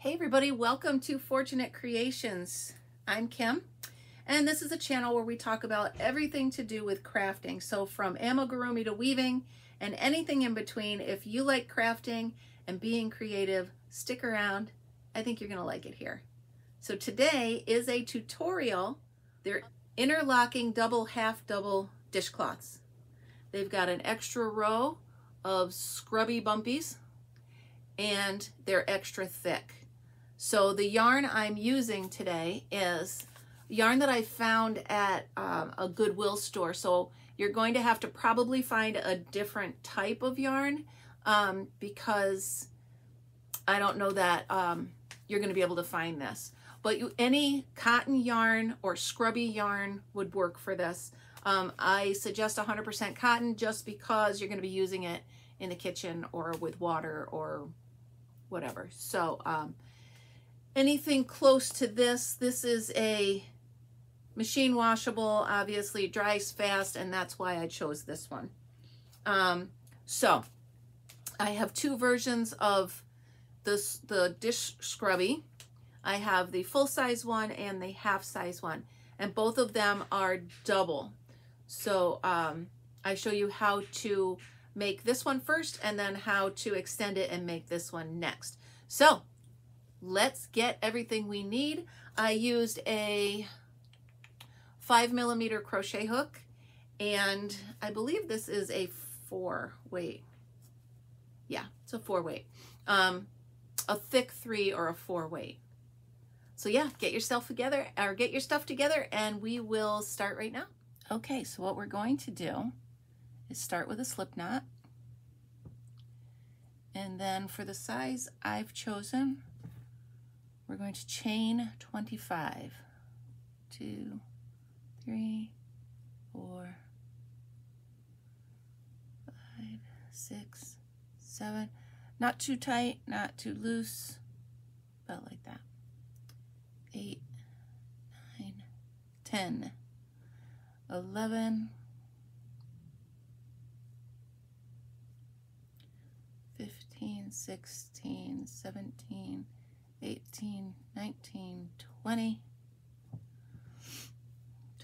Hey everybody, welcome to FortuneKnitt Creations. I'm Kim, and this is a channel where we talk about everything to do with crafting. So from amigurumi to weaving and anything in between. If you like crafting and being creative, stick around. I think you're gonna like it here. So today is a tutorial. They're interlocking double, half double dishcloths. They've got an extra row of scrubby bumpies and they're extra thick. So the yarn I'm using today is yarn that I found at um, a Goodwill store. So you're going to have to probably find a different type of yarn um, because I don't know that um, you're going to be able to find this. But you, any cotton yarn or scrubby yarn would work for this. Um, I suggest 100% cotton just because you're going to be using it in the kitchen or with water or whatever. So um, anything close to this. This is a machine washable, obviously dries fast, and that's why I chose this one. Um, so I have two versions of this the dish scrubby. I have the full size one and the half size one, and both of them are double. So um, I show you how to make this one first and then how to extend it and make this one next. So let's get everything we need. I used a five millimeter crochet hook and I believe this is a four weight. Yeah, it's a four weight. Um, a thick three or a four weight. So yeah, get yourself together or get your stuff together and we will start right now. Okay, so what we're going to do is start with a slip knot. And then for the size I've chosen, we're going to chain 25. Two, three, four, five, six, seven. Not too tight, not too loose, about like that. Eight, nine, ten, eleven, fifteen, sixteen, seventeen. 18, 19, 20,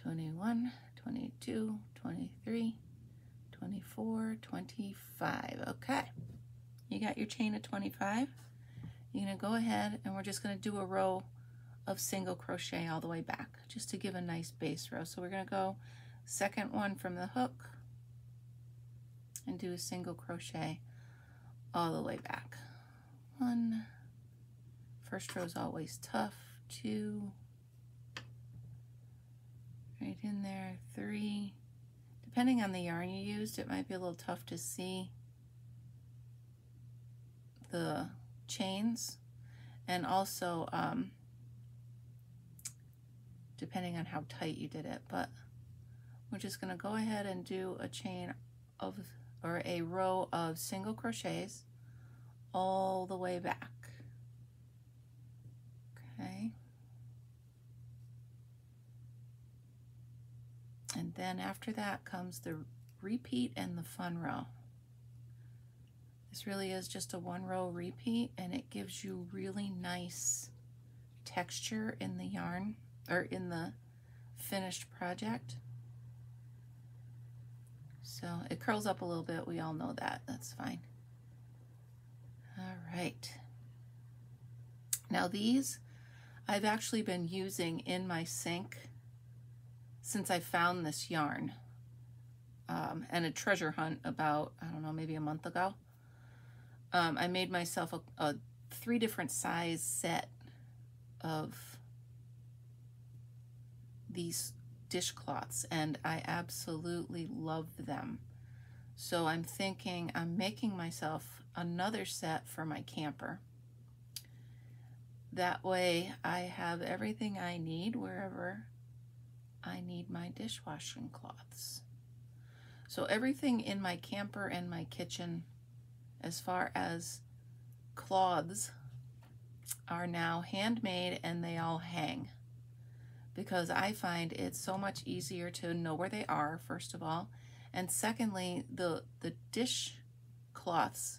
21, 22, 23, 24, 25. Okay, you got your chain of 25. You're to go ahead and we're just to do a row of single crochet all the way back just to give a nice base row. So we're to go second one from the hook and do a single crochet all the way back. One, First row is always tough. Two, right in there. Three. Depending on the yarn you used, it might be a little tough to see the chains. And also, um, depending on how tight you did it. But we're just going to go ahead and do a chain of, or a row of single crochets all the way back. Okay. And then after that comes the repeat and the fun row. This really is just a one row repeat and it gives you really nice texture in the yarn or in the finished project. So it curls up a little bit. We all know that. That's fine. All right. Now these I've actually been using in my sink since I found this yarn um, and a treasure hunt about, I don't know, maybe a month ago. Um, I made myself a, a three different size set of these dishcloths and I absolutely love them. So I'm thinking I'm making myself another set for my camper. That way I have everything I need wherever I need my dishwashing cloths. So everything in my camper and my kitchen as far as cloths are now handmade and they all hang because I find it's so much easier to know where they are first of all and secondly the the dish cloths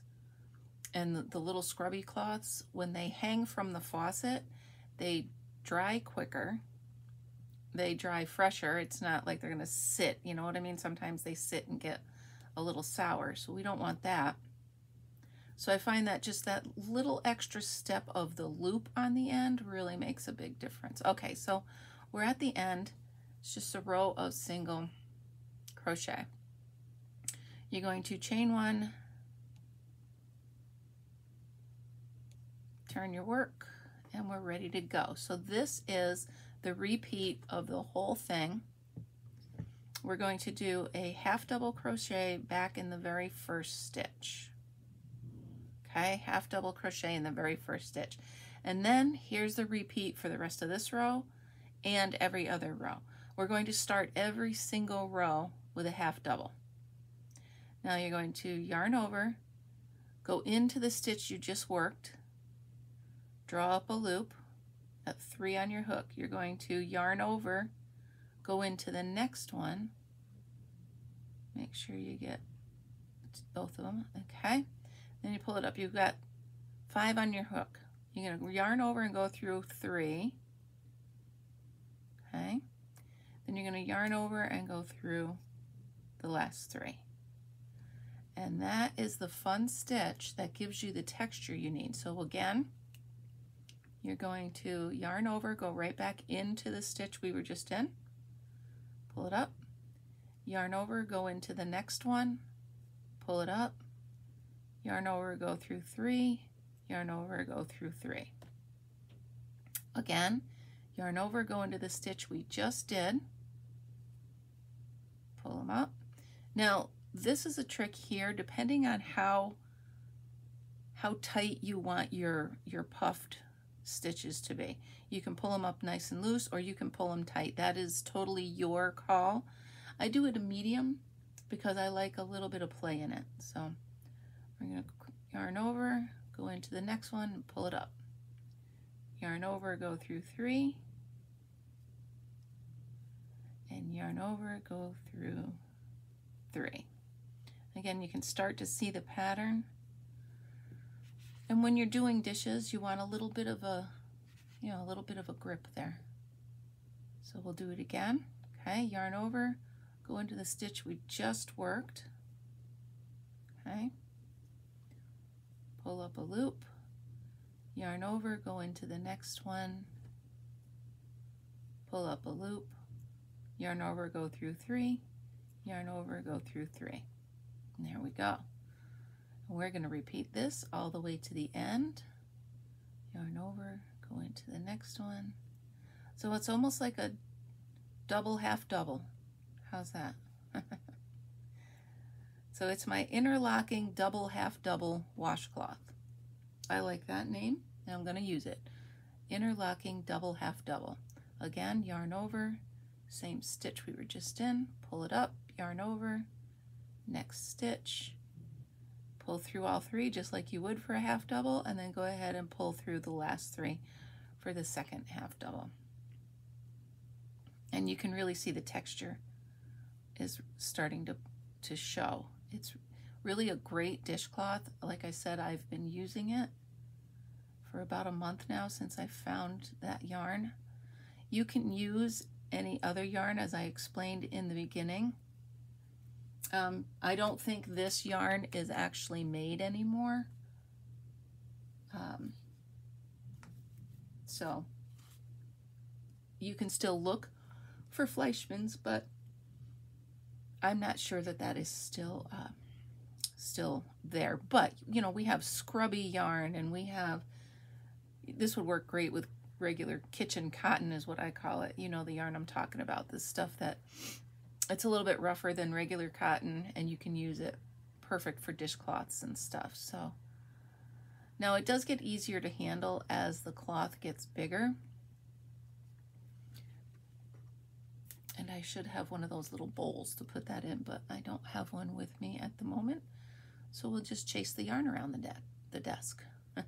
and the, little scrubby cloths, when they hang from the faucet, they dry quicker. They dry fresher. It's not like they're going to sit, you know what I mean? Sometimes they sit and get a little sour, so we don't want that. So I find that just that little extra step of the loop on the end really makes a big difference. Okay, so we're at the end. It's just a row of single crochet. You're going to chain one, turn your work, and we're ready to go. So this is the repeat of the whole thing. We're going to do a half double crochet back in the very first stitch okay half double crochet in the very first stitch and then here's the repeat for the rest of this row and every other row we're going to start every single row with a half double now you're going to yarn over go into the stitch you just worked draw up a loop at three on your hook you're going to yarn over go into the next one make sure you get both of them okay then you pull it up. You've got five on your hook. You're going to yarn over and go through three. Okay. Then you're going to yarn over and go through the last three. And that is the fun stitch that gives you the texture you need. So again, you're going to yarn over, go right back into the stitch we were just in, pull it up, yarn over, go into the next one, pull it up, yarn over, go through three, yarn over, go through three. Again, yarn over, go into the stitch we just did, pull them up. Now, this is a trick here, depending on how how tight you want your, your puffed stitches to be. You can pull them up nice and loose or you can pull them tight. That is totally your call. I do it a medium because I like a little bit of play in it. So we're going to yarn over, go into the next one, and pull it up. Yarn over, go through three, and yarn over, go through three. Again, you can start to see the pattern. And when you're doing dishes, you want a little bit of a, you know, a little bit of a grip there. So we'll do it again. Okay, yarn over, go into the stitch we just worked. Okay pull up a loop, yarn over, go into the next one, pull up a loop, yarn over, go through three, yarn over, go through three. And there we go. We're going to repeat this all the way to the end. Yarn over, go into the next one. So it's almost like a double half double. How's that? So it's my interlocking double half double washcloth. I like that name and I'm going to use it. Interlocking double half double. Again, yarn over, same stitch we were just in, pull it up, yarn over, next stitch, pull through all three just like you would for a half double, and then go ahead and pull through the last three for the second half double. And you can really see the texture is starting to, to show. It's really a great dishcloth. Like I said, I've been using it for about a month now since I found that yarn. You can use any other yarn as I explained in the beginning. Um, I don't think this yarn is actually made anymore. Um, so you can still look for Fleischmann's, but I'm not sure that that is still uh, still there. But, you know, we have scrubby yarn and we have, this would work great with regular kitchen cotton is what I call it. You know, the yarn I'm talking about, the stuff that it's a little bit rougher than regular cotton and you can use it perfect for dishcloths and stuff. So now it does get easier to handle as the cloth gets bigger. And I should have one of those little bowls to put that in, but I don't have one with me at the moment. So we'll just chase the yarn around the, de the desk. All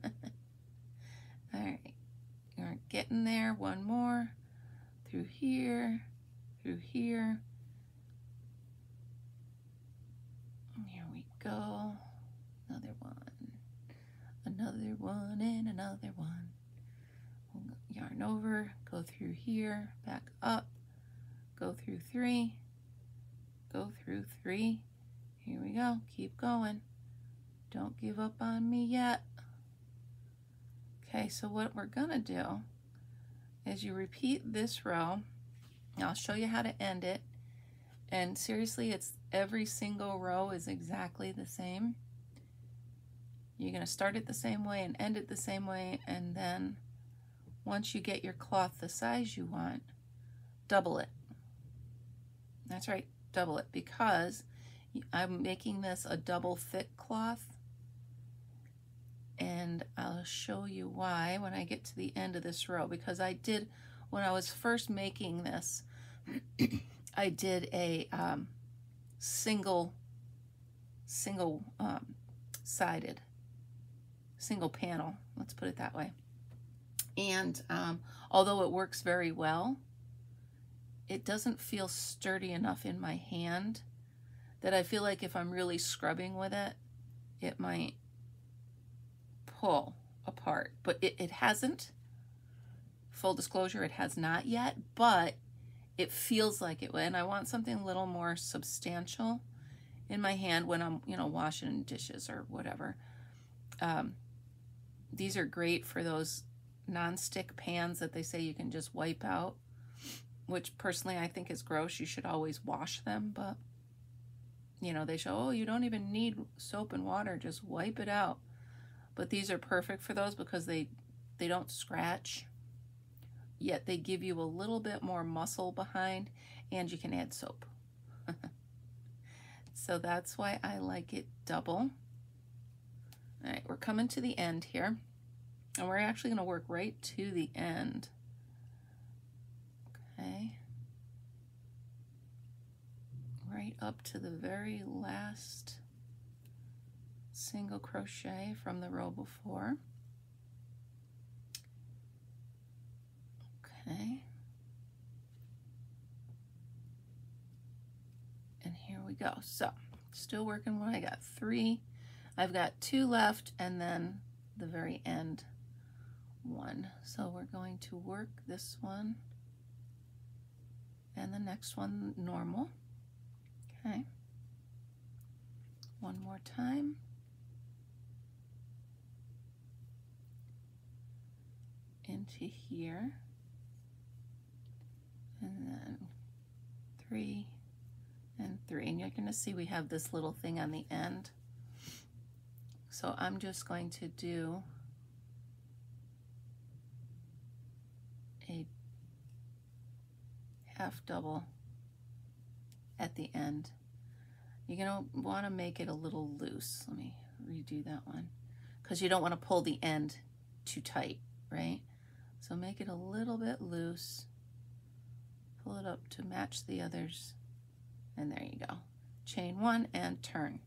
right, you're getting there. One more. Through here, through here. Here we go. Another one. another one and another one. We'll yarn over, go through here, back up, go through three, go through three. Here we go, keep going. Don't give up on me yet. Okay, so what we're gonna do is you repeat this row. I'll show you how to end it. And seriously, it's every single row is exactly the same. You're going to start it the same way and end it the same way. And then once you get your cloth the size you want, double it. That's right, double it because I'm making this a double thick cloth. And I'll show you why when I get to the end of this row because I did, when I was first making this, I did a um, single, single um, sided, single panel, let's put it that way. And um, although it works very well, it doesn't feel sturdy enough in my hand that I feel like if I'm really scrubbing with it, it might pull apart. But it, it hasn't. Full disclosure, it has not yet, but it feels like it. And I want something a little more substantial in my hand when I'm, you know, washing dishes or whatever. Um, these are great for those non-stick pans that they say you can just wipe out, which personally I think is gross. You should always wash them, but you know, they show, oh, you don't even need soap and water, just wipe it out. But these are perfect for those because they they don't scratch yet they give you a little bit more muscle behind and you can add soap. so that's why I like it double. All right, we're coming to the end here. And we're actually going to work right to the end. Okay. Right up to the very last single crochet from the row before. Okay. And here we go. So, still working what I got three. I've got two left and then the very end one. So we're going to work this one and the next one normal. Okay. One more time. Into here and then three and three. And you're to see we have this little thing on the end. So I'm just going to do a half double at the end. You're want to make it a little loose. Let me redo that one. Because you don't want to pull the end too tight, right? So make it a little bit loose pull it up to match the others, and there you go. Chain one and turn.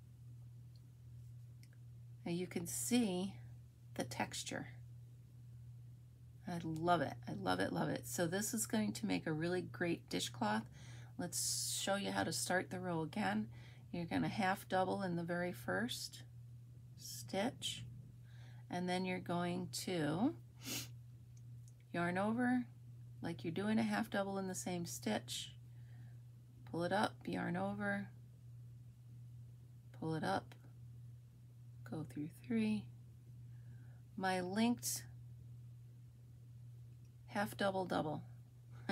Now you can see the texture. I love it. I love it, love it. So this is going to make a really great dishcloth. Let's show you how to start the row again. You're going to half double in the very first stitch, and then you're going to yarn over, like you're doing a half double in the same stitch. Pull it up, yarn over, pull it up, go through three. My linked half double double.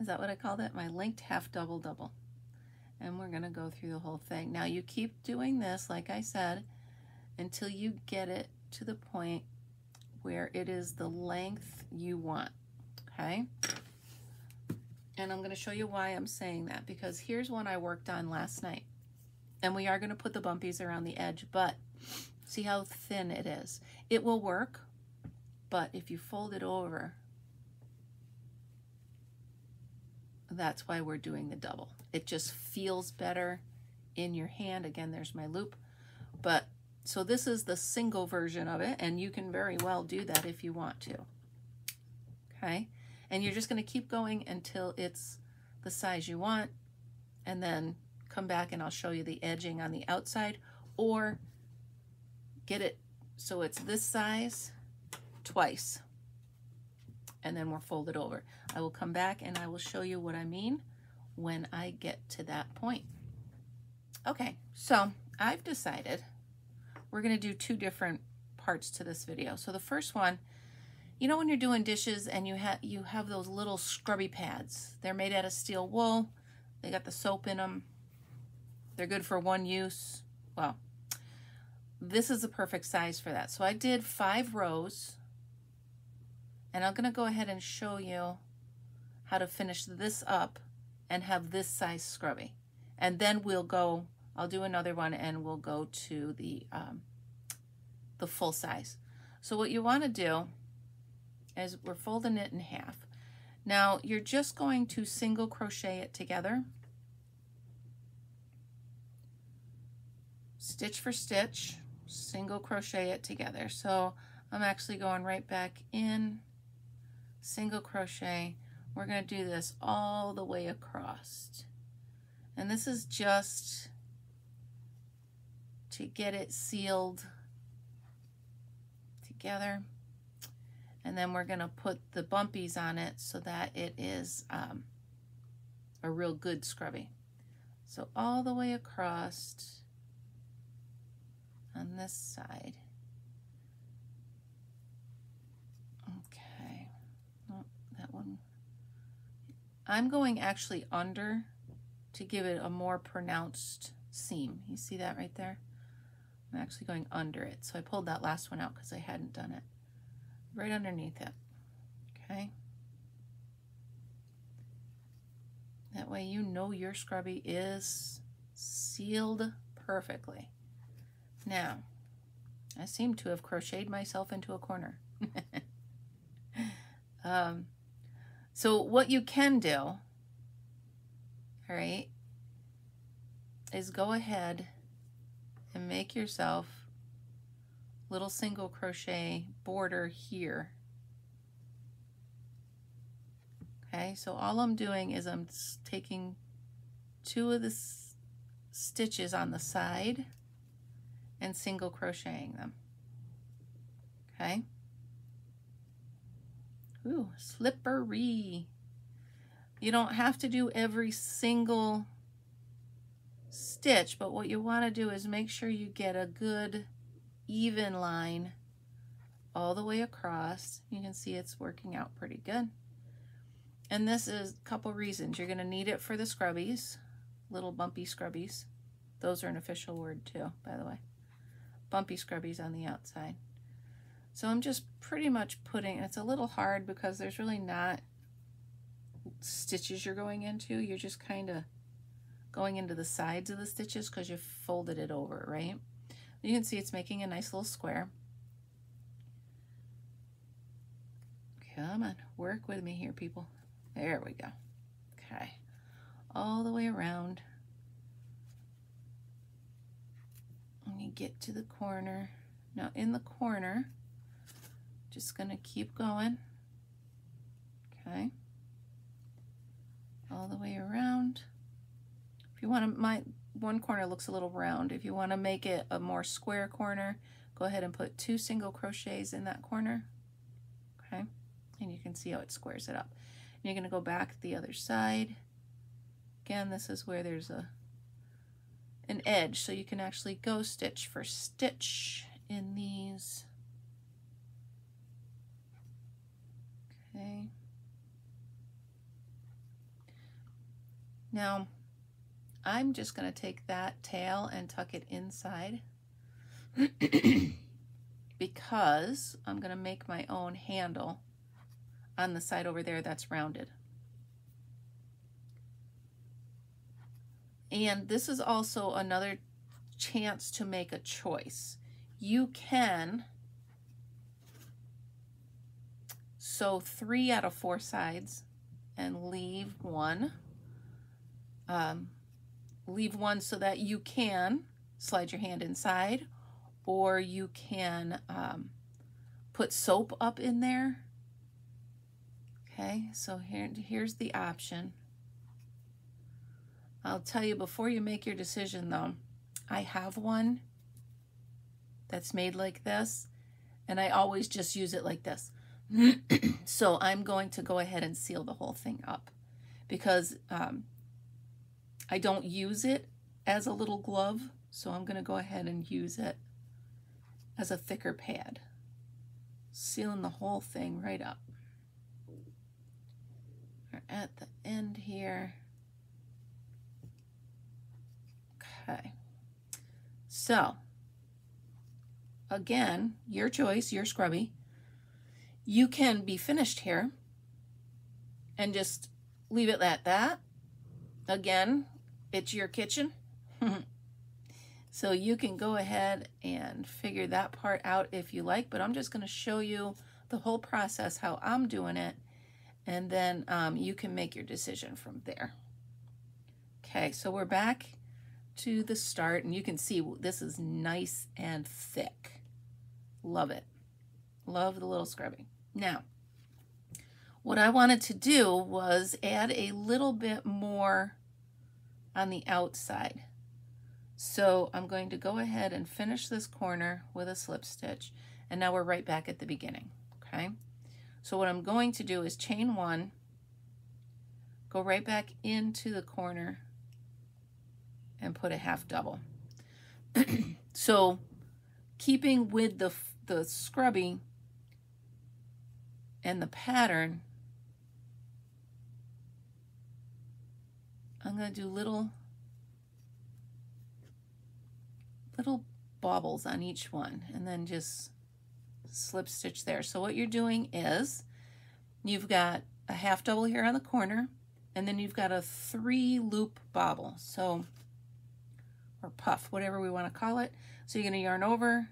Is that what I called it? My linked half double double. And we're going to go through the whole thing. Now you keep doing this, like I said, until you get it to the point where it is the length you want okay? And I'm going to show you why I'm saying that because here's one I worked on last night. And we are going to put the bumpies around the edge, but see how thin it is. It will work, but if you fold it over, that's why we're doing the double. It just feels better in your hand. Again, there's my loop. But so this is the single version of it, and you can very well do that if you want to. Okay. And you're just going to keep going until it's the size you want and then come back and I'll show you the edging on the outside or get it so it's this size twice and then we'll fold it over. I will come back and I will show you what I mean when I get to that point. Okay, so I've decided we're gonna do two different parts to this video. So the first one, you know when you're doing dishes and you have you have those little scrubby pads. They're made out of steel wool. They got the soap in them. They're good for one use. Well, this is the perfect size for that. So I did five rows and I'm going to go ahead and show you how to finish this up and have this size scrubby. And then we'll go, I'll do another one and we'll go to the, um, the full size. So what you want to do is we're folding it in half. Now you're just going to single crochet it together. Stitch for stitch, single crochet it together. So I'm actually going right back in single crochet. We're going to do this all the way across. And this is just to get it sealed together. And then we're going to put the bumpies on it so that it is um, a real good scrubby. So all the way across on this side. Okay. that one. I'm going actually under to give it a more pronounced seam. You see that right there? I'm actually going under it. So I pulled that last one out because I hadn't done it. Right underneath it. Okay. That way you know your scrubby is sealed perfectly. Now, I seem to have crocheted myself into a corner. um, so what you can do, all right, is go ahead and make yourself little single crochet border here. Okay, so all I'm doing is I'm taking two of the stitches on the side and single crocheting them. Okay. Ooh, slippery. You don't have to do every single stitch, but what you want to do is make sure you get a good even line all the way across. You can see it's working out pretty good. And this is a couple reasons. You're going to need it for the scrubbies, little bumpy scrubbies. Those are an official word too, by the way. Bumpy scrubbies on the outside. So I'm just pretty much putting, it's a little hard because there's really not stitches you're going into. You're just kind of going into the sides of the stitches because you folded it over, right? You can see it's making a nice little square. Come on, work with me here, people. There we go. Okay, all the way around. When you get to the corner. Now in the corner, just to keep going. Okay. All the way around. If you want to, my one corner looks a little round. If you want to make it a more square corner, go ahead and put two single crochets in that corner. Okay. And you can see how it squares it up. And you're going to go back the other side. Again, this is where there's a an edge, so you can actually go stitch for stitch in these. Okay. Now, I'm just going to take that tail and tuck it inside because I'm going to make my own handle on the side over there that's rounded. And this is also another chance to make a choice. You can sew three out of four sides and leave one. Um, leave one so that you can slide your hand inside or you can um, put soap up in there. Okay, so here, here's the option. I'll tell you before you make your decision though, I have one that's made like this. And I always just use it like this. so I'm going to go ahead and seal the whole thing up because um, I don't use it as a little glove. So I'm going to go ahead and use it as a thicker pad. Sealing the whole thing right up. We're at the end here. Okay. So, again, your choice, your scrubby. You can be finished here and just leave it at that. Again, it's your kitchen. so you can go ahead and figure that part out if you like, but I'm just going to show you the whole process, how I'm doing it, and then um, you can make your decision from there. Okay, so we're back to the start, and you can see this is nice and thick. Love it. Love the little scrubbing. Now, what I wanted to do was add a little bit more on the outside. So I'm going to go ahead and finish this corner with a slip stitch, and now we're right back at the beginning, okay? So what I'm going to do is chain one, go right back into the corner, and put a half double. so keeping with the, the scrubby and the pattern, I'm going to do little little baubles on each one and then just slip stitch there. So what you're doing is you've got a half double here on the corner and then you've got a three loop bobble. So or puff, whatever we want to call it. So you're going to yarn over,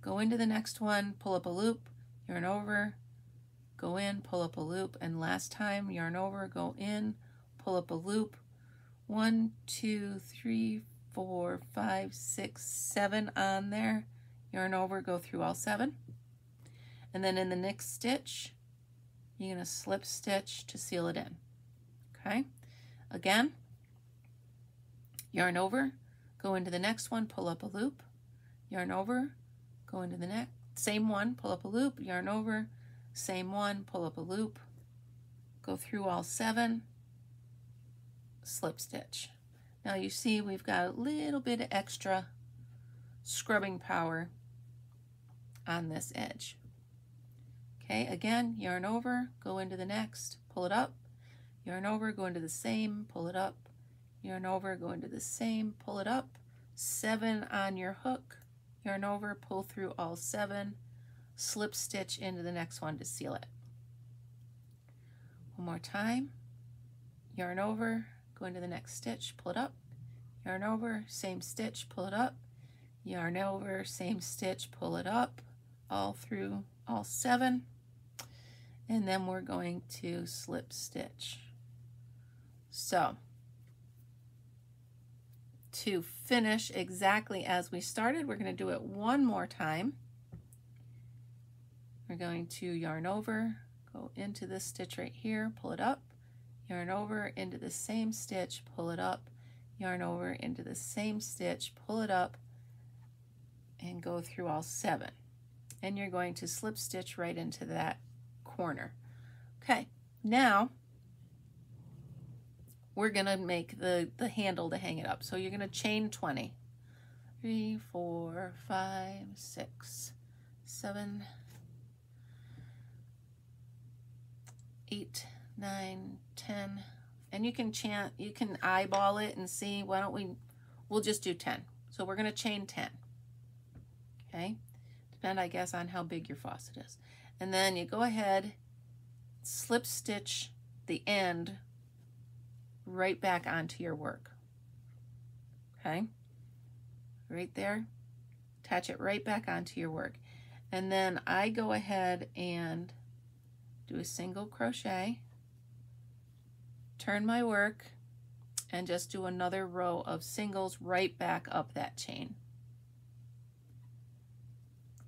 go into the next one, pull up a loop, yarn over, go in, pull up a loop, and last time yarn over, go in, pull up a loop. One, two, three, four, five, six, seven on there. Yarn over, go through all seven. And then in the next stitch, you're to slip stitch to seal it in. Okay? Again, yarn over, go into the next one, pull up a loop, yarn over, go into the next, same one, pull up a loop, yarn over, same one, pull up a loop, go through all seven, slip stitch. Now you see we've got a little bit of extra scrubbing power on this edge. Okay, again, yarn over, go into the next, pull it up, yarn over, go into the same, pull it up, yarn over, go into the same, pull it up, seven on your hook, yarn over, pull through all seven, slip stitch into the next one to seal it. One more time, yarn over, go into the next stitch, pull it up, yarn over, same stitch, pull it up, yarn over, same stitch, pull it up, all through all seven, and then we're going to slip stitch. So, to finish exactly as we started. We're going to do it one more time. We're going to yarn over, go into this stitch right here, pull it up, yarn over into the same stitch, pull it up, yarn over into the same stitch, pull it up, and go through all seven. And you're going to slip stitch right into that corner. Okay, now we're going to make the, the handle to hang it up. So you're going to chain 20. 3, 4, 5, 6, 7, 8, 9, 10. And you can chant, you can eyeball it and see, why don't we, we'll just do 10. So we're going to chain 10. Okay? Depend, I guess, on how big your faucet is. And then you go ahead, slip stitch the end right back onto your work. Okay? Right there. Attach it right back onto your work. And then I go ahead and do a single crochet, turn my work, and just do another row of singles right back up that chain.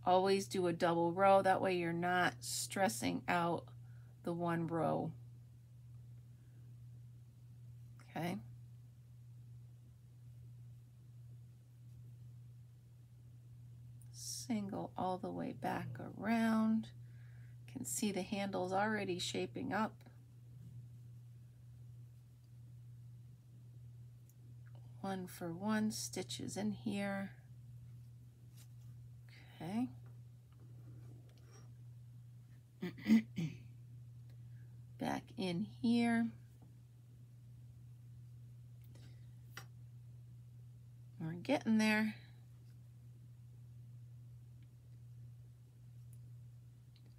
Always do a double row, that way you're not stressing out the one row Okay. single all the way back around. Can see the handles already shaping up. One for one stitches in here. Okay. back in here. We're getting there.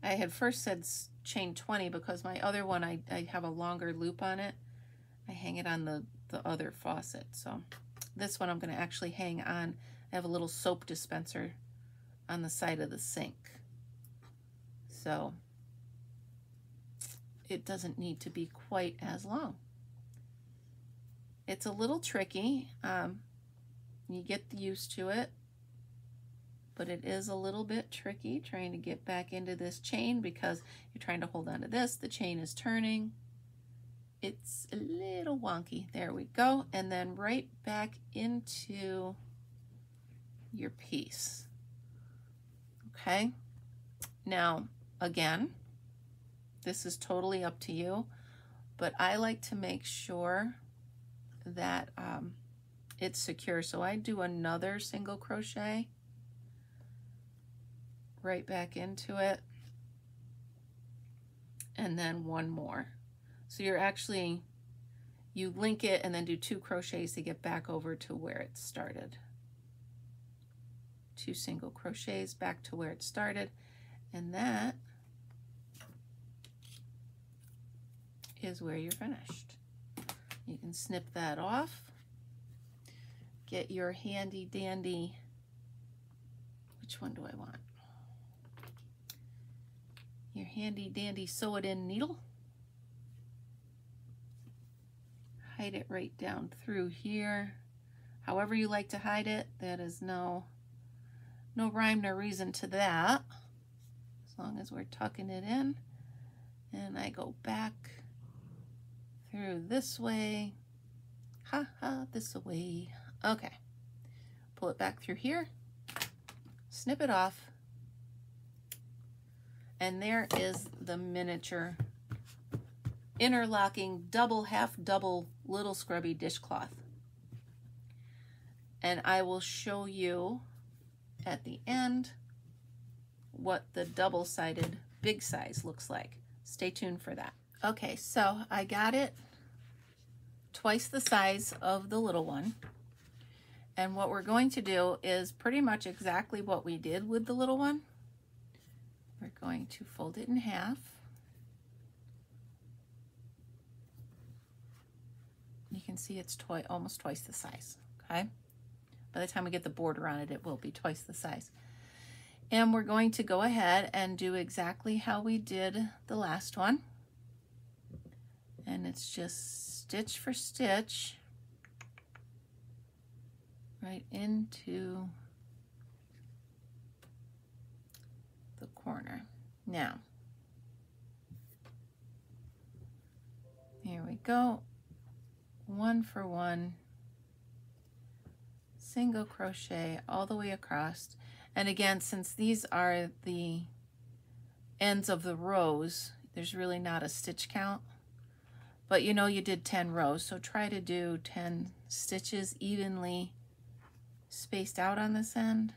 I had first said chain 20 because my other one, I, I have a longer loop on it. I hang it on the, the other faucet. So this one I'm going to actually hang on. I have a little soap dispenser on the side of the sink. So it doesn't need to be quite as long. It's a little tricky. Um, you get used to it, but it is a little bit tricky trying to get back into this chain because you're trying to hold on to this. The chain is turning. It's a little wonky. There we go. And then right back into your piece. Okay. Now, again, this is totally up to you, but I like to make sure that um, it's secure. So I do another single crochet right back into it and then one more. So you're actually, you link it and then do two crochets to get back over to where it started. Two single crochets back to where it started. And that is where you're finished. You can snip that off. Get your handy dandy, which one do I want? Your handy dandy sew it in needle. Hide it right down through here. However you like to hide it, that is no, no rhyme nor reason to that. As long as we're tucking it in. And I go back through this way. Ha ha, this way. Okay. Pull it back through here. Snip it off. And there is the miniature interlocking double, half double little scrubby dishcloth. And I will show you at the end what the double-sided big size looks like. Stay tuned for that. Okay, so I got it twice the size of the little one. And what we're going to do is pretty much exactly what we did with the little one. We're going to fold it in half. You can see it's twi almost twice the size, okay? By the time we get the border on it, it will be twice the size. And we're going to go ahead and do exactly how we did the last one. And it's just stitch for stitch right into the corner. Now, here we go. One for one, single crochet all the way across. And again, since these are the ends of the rows, there's really not a stitch count. But you know you did 10 rows, so try to do 10 stitches evenly spaced out on this end.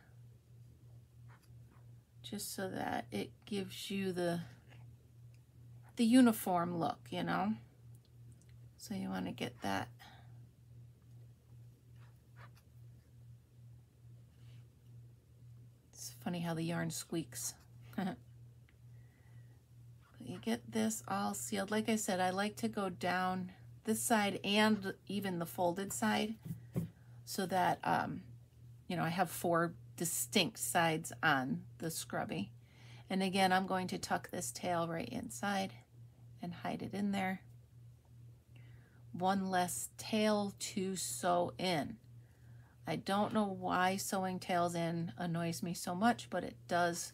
Just so that it gives you the the uniform look, you know. So you want to get that It's funny how the yarn squeaks. you get this all sealed. Like I said, I like to go down this side and even the folded side so that, um, you know, I have four distinct sides on the scrubby. And again, I'm going to tuck this tail right inside and hide it in there. One less tail to sew in. I don't know why sewing tails in annoys me so much, but it does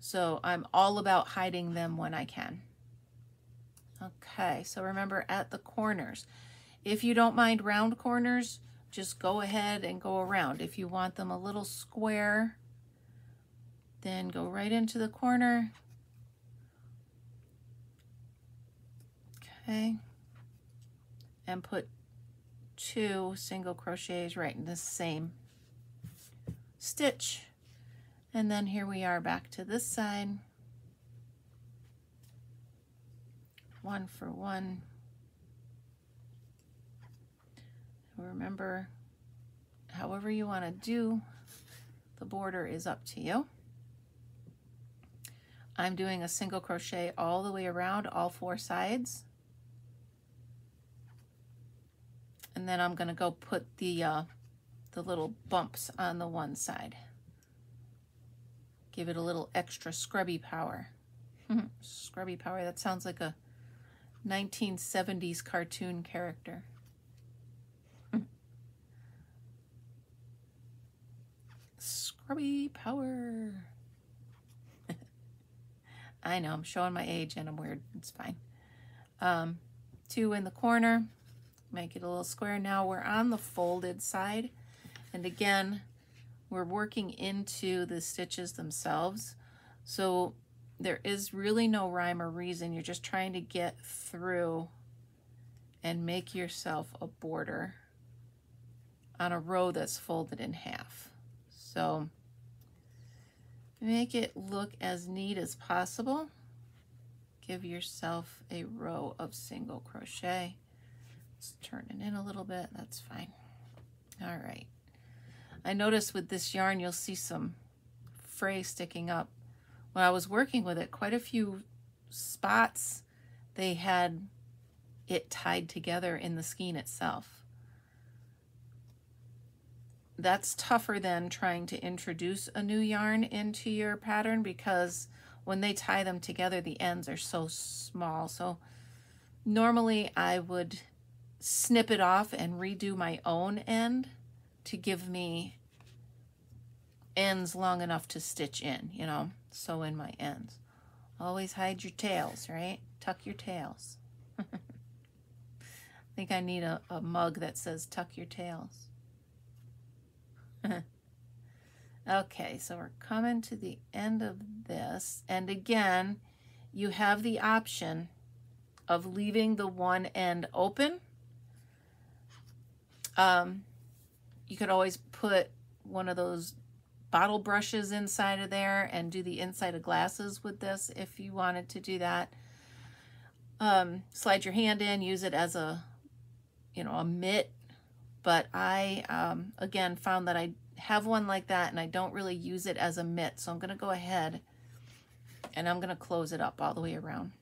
so I'm all about hiding them when I can. Okay, so remember at the corners. If you don't mind round corners, just go ahead and go around. If you want them a little square, Then go right into the corner. Okay. And put two single crochets right in the same stitch. And then here we are back to this side. One for one. Remember, however you want to do the border is up to you. I'm doing a single crochet all the way around all four sides. And then I'm going to go put the, uh, the little bumps on the one side. Give it a little extra scrubby power. scrubby power, that sounds like a 1970s cartoon character. scrubby power. I know, I'm showing my age and I'm weird. It's fine. Um, two in the corner. Make it a little square. Now we're on the folded side. And again, we're working into the stitches themselves. So there is really no rhyme or reason. You're just trying to get through and make yourself a border on a row that's folded in half. So make it look as neat as possible. Give yourself a row of single crochet. Let's turn it in a little bit. That's fine. All right. I noticed with this yarn, you'll see some fray sticking up. When I was working with it, quite a few spots, they had it tied together in the skein itself. That's tougher than trying to introduce a new yarn into your pattern because when they tie them together, the ends are so small. So normally I would snip it off and redo my own end to give me ends long enough to stitch in, you know, sew in my ends. Always hide your tails, right? Tuck your tails. I think I need a, a mug that says tuck your tails. okay, so we're coming to the end of this. And again, you have the option of leaving the one end open um, you could always put one of those bottle brushes inside of there and do the inside of glasses with this if you wanted to do that. Um, slide your hand in, use it as a, you know, a mitt. But I, um, again, found that I have one like that and I don't really use it as a mitt. So I'm going to go ahead and I'm going to close it up all the way around.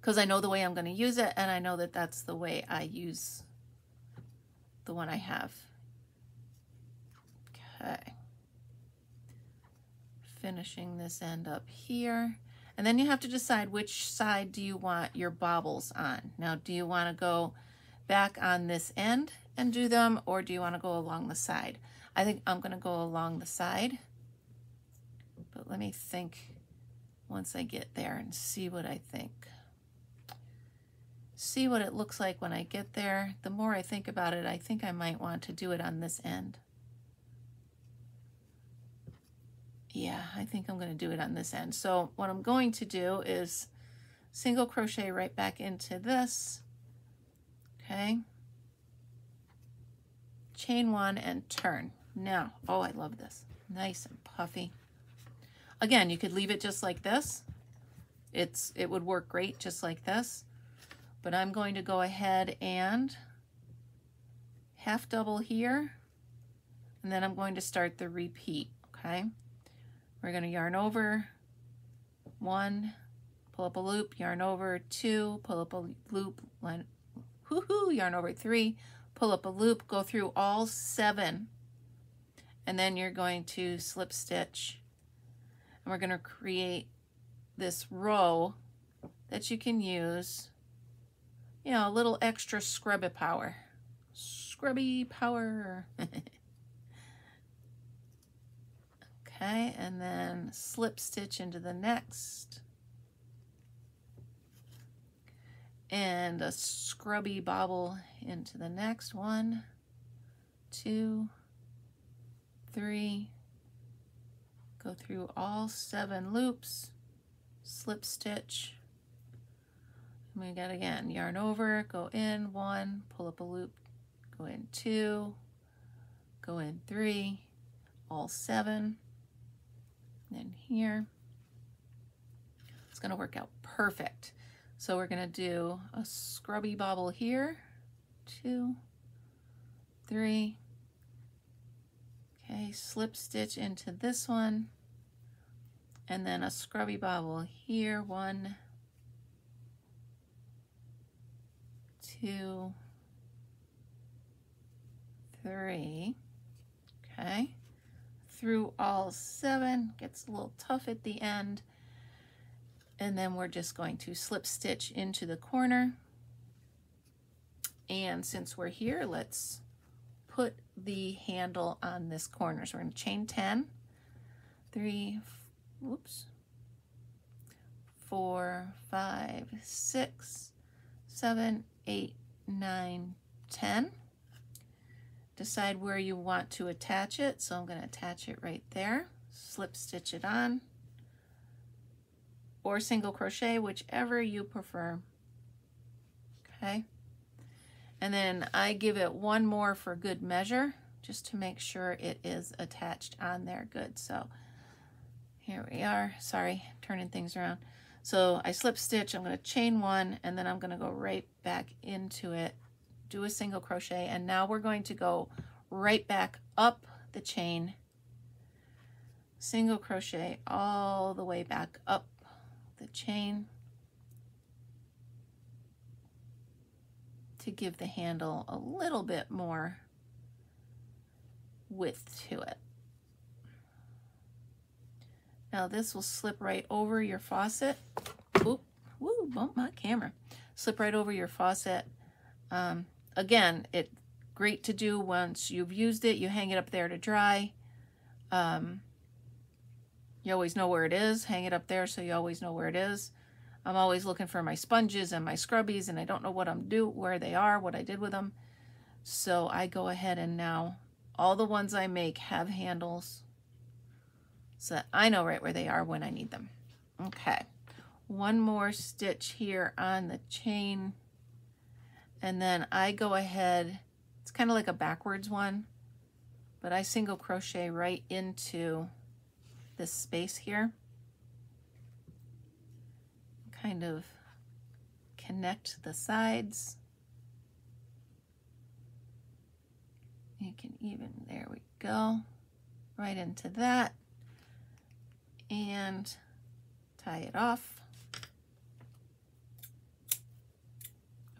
Because I know the way I'm going to use it and I know that that's the way I use the one I have. Okay. Finishing this end up here. And then you have to decide which side do you want your bobbles on. Now, do you want to go back on this end and do them, or do you want to go along the side? I think I'm going to go along the side. But let me think once I get there and see what I think see what it looks like when I get there. The more I think about it, I think I might want to do it on this end. Yeah, I think I'm going to do it on this end. So what I'm going to do is single crochet right back into this. Okay. Chain one and turn. Now, oh, I love this. Nice and puffy. Again, you could leave it just like this. It's It would work great just like this. But I'm going to go ahead and half double here, and then I'm going to start the repeat, okay? We're going to yarn over, one, pull up a loop, yarn over, two, pull up a loop, line, hoo yarn over. Three, pull up a loop, go through all seven, and then you're going to slip stitch, and we're going to create this row that you can use you know, a little extra scrubby power. Scrubby power. okay, and then slip stitch into the next. And a scrubby bobble into the next one, two, three, go through all seven loops, slip stitch. And we got again, yarn over, go in one, pull up a loop, go in two, go in three, all seven, then here. It's gonna work out perfect. So we're gonna do a scrubby bobble here, two, three, okay, slip stitch into this one, and then a scrubby bobble here, one, two, three, okay, through all seven, gets a little tough at the end, and then we're just going to slip stitch into the corner, and since we're here, let's put the handle on this corner. So we're going to chain 10, 3, whoops, 4, 5, 6, 7, 8, 9, 10. Decide where you want to attach it. So I'm going to attach it right there. Slip stitch it on or single crochet, whichever you prefer. Okay. And then I give it one more for good measure, just to make sure it is attached on there good. So here we are. Sorry, turning things around. So I slip stitch, I'm going to chain one, and then I'm going to go right back into it, do a single crochet, and now we're going to go right back up the chain, single crochet all the way back up the chain, to give the handle a little bit more width to it. Now this will slip right over your faucet. Oop, woo, bump my camera. Slip right over your faucet. Um, again, it great to do once you've used it. You hang it up there to dry. Um, you always know where it is. Hang it up there so you always know where it is. I'm always looking for my sponges and my scrubbies and I don't know what I'm do where they are, what I did with them. So I go ahead and now all the ones I make have handles so that I know right where they are when I need them. Okay, one more stitch here on the chain and then I go ahead, it's kind of like a backwards one, but I single crochet right into this space here. kind of connect the sides. You can even, there we go, right into that and tie it off.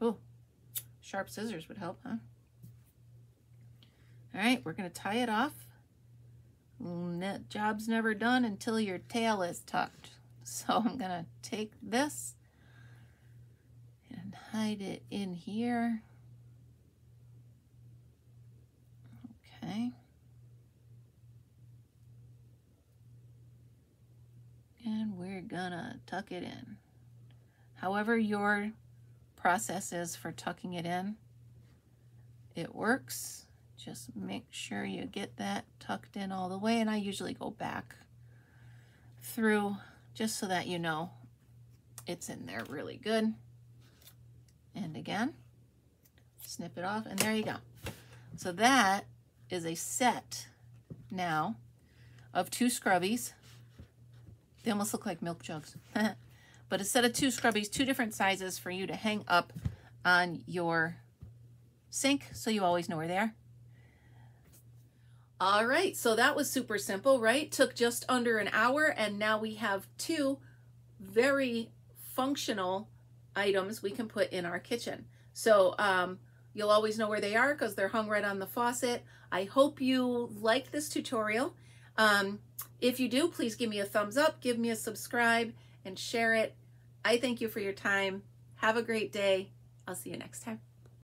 Oh, sharp scissors would help, huh? All right, we're to tie it off. That job's never done until your tail is tucked. So I'm to take this and hide it in here. Okay. And we're gonna tuck it in. However your process is for tucking it in, it works. Just make sure you get that tucked in all the way. And I usually go back through just so that you know it's in there really good. And again, snip it off and there you go. So that is a set now of two scrubbies. They almost look like milk jugs. but a set of two scrubbies, two different sizes for you to hang up on your sink so you always know where they are. All right, so that was super simple, right? Took just under an hour, and now we have two very functional items we can put in our kitchen. So um, you'll always know where they are because they're hung right on the faucet. I hope you like this tutorial. Um, if you do, please give me a thumbs up, give me a subscribe, and share it. I thank you for your time. Have a great day. I'll see you next time.